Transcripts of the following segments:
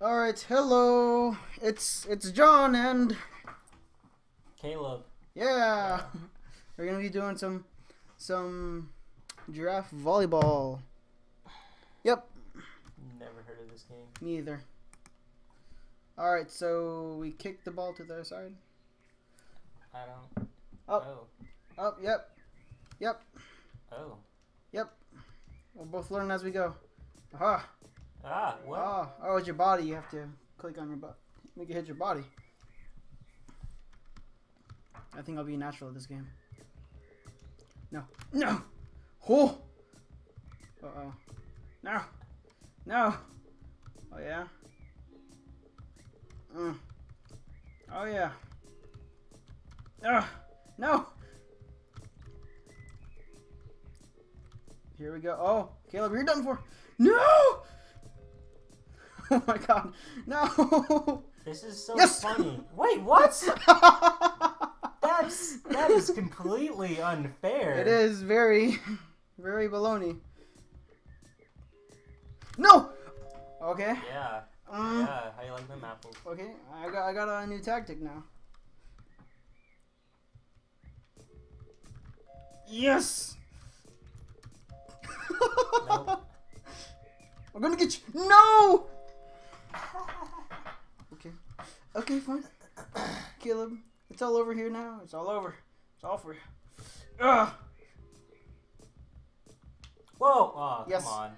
All right, hello. It's it's John and Caleb. yeah, we're gonna be doing some some giraffe volleyball. Yep, Never heard of this game. me either. All right, so we kick the ball to the other side. I don't. Oh. Oh. Oh, yep, yep, Oh. yep. We'll both learn as we go. Aha. Ah. What? Oh, oh, it's your body. You have to click on your butt. Make it hit your body. I think I'll be natural at this game. No. No! Oh! Uh oh. No! No! Oh yeah? Mm. Oh yeah. Ugh! No! Here we go. Oh, Caleb, you're done for. No! Oh my god. No! This is so Yes! funny. Wait, what? That's that is completely unfair. It is very, very baloney. No. Okay. Yeah. Um, Yeah. How you like them apples? Okay. I got I got a new tactic now. Yes. Nope. I'm gonna get you. No. Okay, fine. Caleb, it's all over here now. It's all over. It's all for you. Ugh. Whoa! Oh, Yes. come on.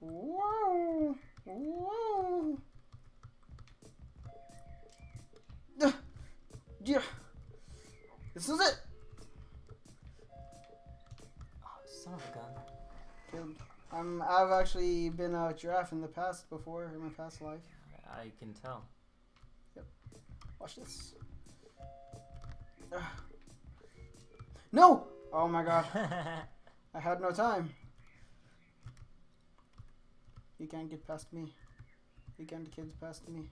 Whoa! Whoa! Ugh. Yeah. This is it. Oh, son of a gun. Caleb, I'm, I've actually been a giraffe in the past before, in my past life. I can tell. Yep. Watch this. Ugh. No! Oh my god. I had no time. You can't get past me. You can't get kids past me.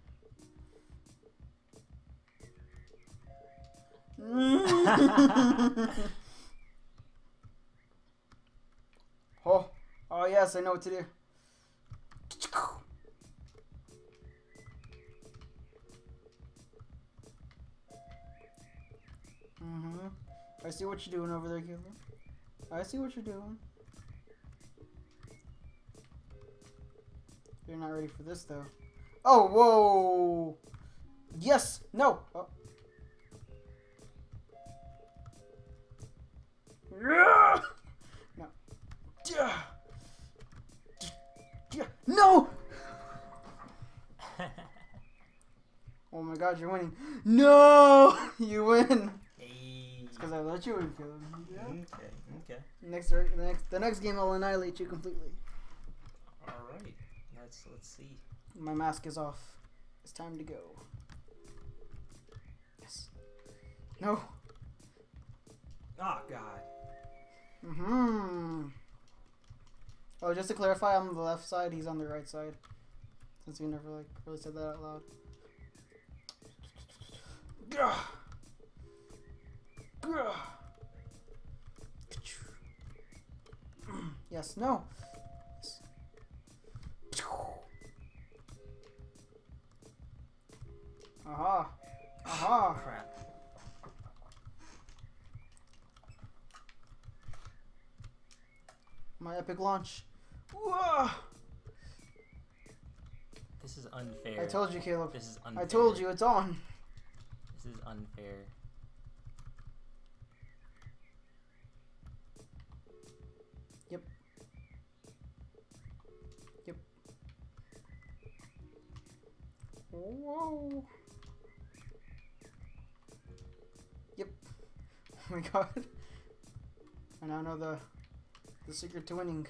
oh, oh yes, I know what to do. Mm-hmm. I see what you're doing over there, Caleb. I see what you're doing. You're not ready for this, though. Oh, whoa! Yes! No! Oh. God, you're winning. No! You win! hey. It's because I let you win, Caleb. Yeah. Okay. Okay. Next, the next, the next game, I'll annihilate you completely. All right. Let's let's see. My mask is off. It's time to go. Yes. No. Oh God. Mm-hmm. Oh, just to clarify, I'm on the left side. He's on the right side. Since we never like really said that out loud. Gah. Gah. Yes. No. Yes. Aha. Aha. Crap. My epic launch. Whoa. This is unfair. I told you, Caleb. This is unfair. I told you, it's on. This is unfair. Yep. Yep. Whoa. Yep. Oh my god. I now know the the secret to winning.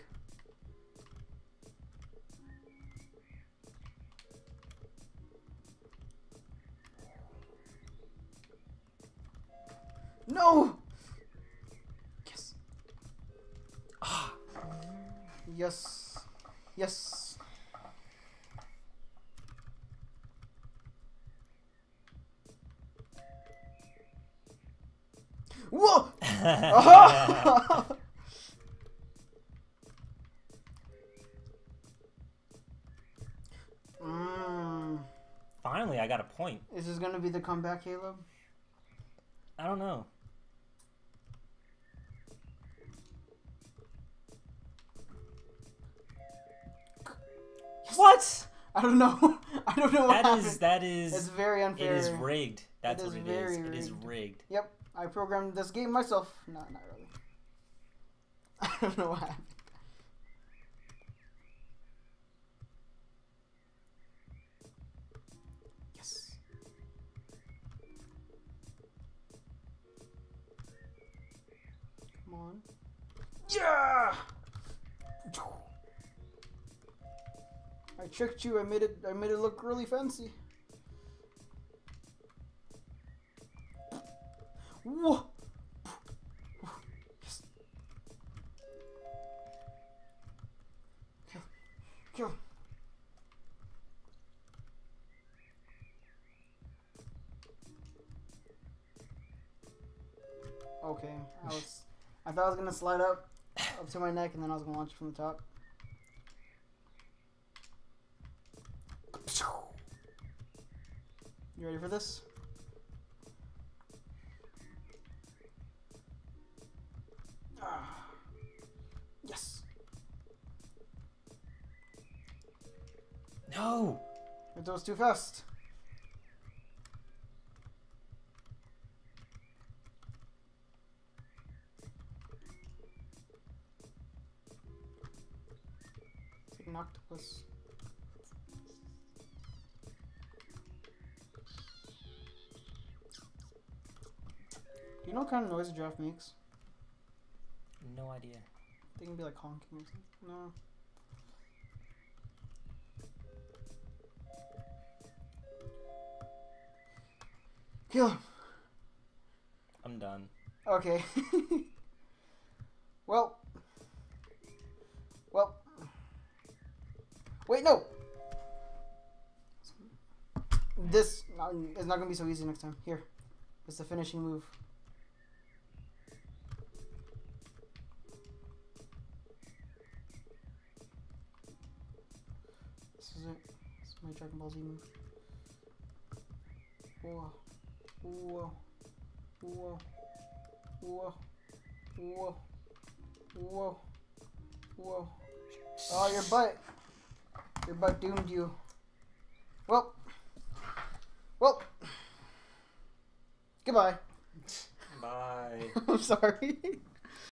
No! Yes. Ah. Yes. Yes. Whoa! Mm. Finally, I got a point. Is this gonna be the comeback, Caleb? I don't know. What? I don't know. I don't know what That is that it's very unfair. It is rigged. That's is what it very is. It is rigged. rigged. Yep, I programmed this game myself. No, not really. I don't know what happened. Yes. Come on. Yeah! I tricked you. I made it. I made it look really fancy. Whoa! Yes. Kill. Kill. Okay, I was. I thought I was gonna slide up, up to my neck, and then I was gonna launch from the top. You ready for this? Ah. Yes. No. It was too fast. It's an octopus. Do you know what kind of noise a giraffe makes? No idea. They can be like honking or something. No. Kill him. I'm done. Okay. well. Well. Wait, no! This is not going to be so easy next time. Here. It's the finishing move. Dragon Ball Z move. Whoa. Whoa. Whoa. Whoa. Whoa. Whoa. Whoa. Oh, your butt. Your butt doomed you. Well. Well. Goodbye. Bye. I'm sorry.